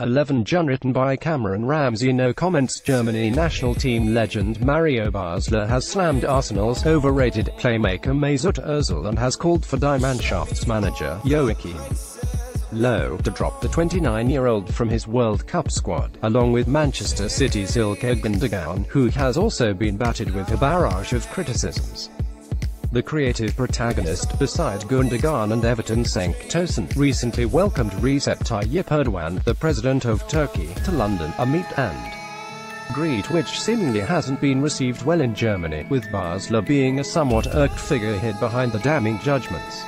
11 Jun written by Cameron Ramsey No comments Germany national team legend Mario Basler has slammed Arsenal's overrated playmaker Mesut Ozil and has called for Die Mannschafts manager Joachim Low to drop the 29-year-old from his World Cup squad, along with Manchester City's Ilkay Gundogan, who has also been battered with a barrage of criticisms. The creative protagonist, beside Gundogan and Everton Cenk recently welcomed Recep Tayyip Erdogan, the president of Turkey, to London, a meet and greet which seemingly hasn't been received well in Germany, with Basler being a somewhat irked figure hid behind the damning judgments.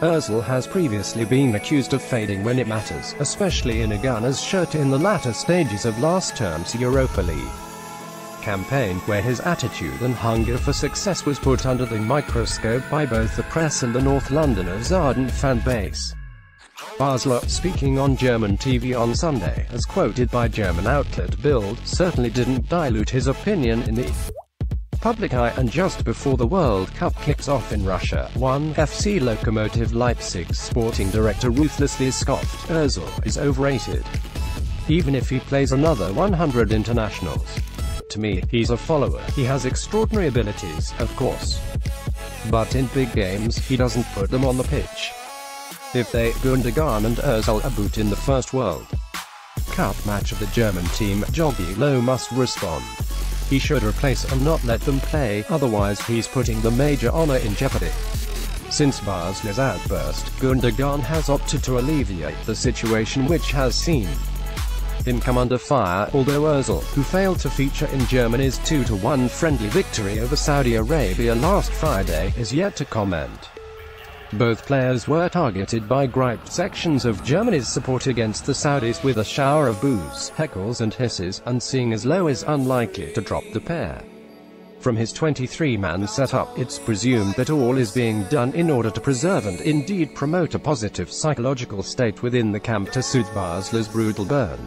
Ozil has previously been accused of fading when it matters, especially in a Gunners shirt in the latter stages of last term's Europa League campaign, where his attitude and hunger for success was put under the microscope by both the press and the North Londoners' ardent fan base. Basler, speaking on German TV on Sunday, as quoted by German outlet Bild, certainly didn't dilute his opinion in the public eye, and just before the World Cup kicks off in Russia, one FC Lokomotiv Leipzig sporting director ruthlessly scoffed, Ozil is overrated. Even if he plays another 100 internationals. To me, he's a follower. He has extraordinary abilities, of course. But in big games, he doesn't put them on the pitch. If they, Gundogan and Ozil, are boot in the first World Cup match of the German team, Jogi Low must respond. He should replace and not let them play, otherwise he's putting the major honor in jeopardy. Since Basler's outburst, Gundogan has opted to alleviate the situation which has seen him come under fire, although Ozil, who failed to feature in Germany's 2-1 friendly victory over Saudi Arabia last Friday, is yet to comment. Both players were targeted by griped sections of Germany's support against the Saudis with a shower of boos, heckles and hisses, and seeing as Low as unlikely to drop the pair. From his 23-man setup, it's presumed that all is being done in order to preserve and indeed promote a positive psychological state within the camp to soothe Basler's brutal burn.